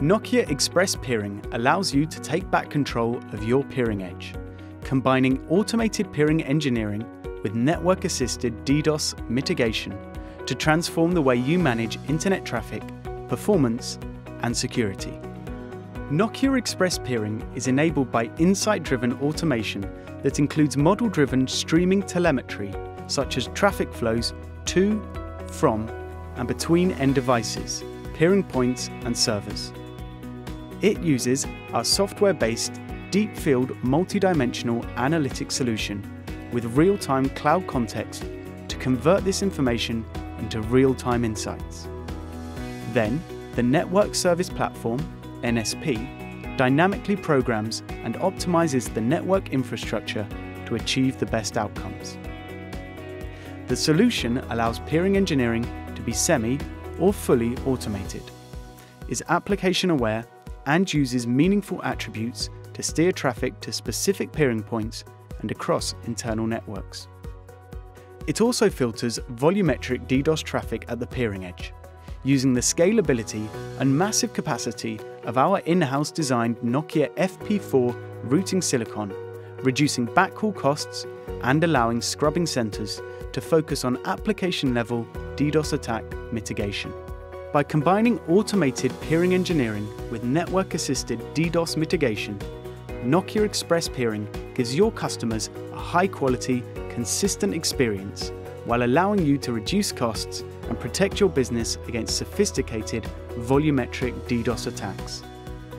Nokia Express Peering allows you to take back control of your peering edge, combining automated peering engineering with network assisted DDoS mitigation to transform the way you manage internet traffic, performance, and security. Nokia Express Peering is enabled by insight driven automation that includes model driven streaming telemetry, such as traffic flows to, from, and between end devices, peering points, and servers. It uses our software based Deepfield multidimensional analytic solution with real time cloud context to convert this information into real time insights. Then, the Network Service Platform, NSP, dynamically programs and optimizes the network infrastructure to achieve the best outcomes. The solution allows peering engineering to be semi or fully automated, is application aware, and uses meaningful attributes to steer traffic to specific peering points and across internal networks. It also filters volumetric DDoS traffic at the peering edge, using the scalability and massive capacity of our in-house designed Nokia FP4 routing silicon, reducing backhaul costs and allowing scrubbing centers to focus on application level DDoS attack mitigation. By combining automated peering engineering with network assisted DDoS mitigation, Nokia Express Peering gives your customers a high quality, consistent experience while allowing you to reduce costs and protect your business against sophisticated volumetric DDoS attacks.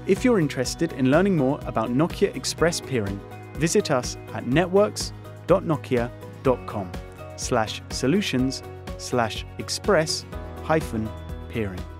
If you're interested in learning more about Nokia Express Peering, visit us at networks.nokia.com slash solutions slash express hyphen peering.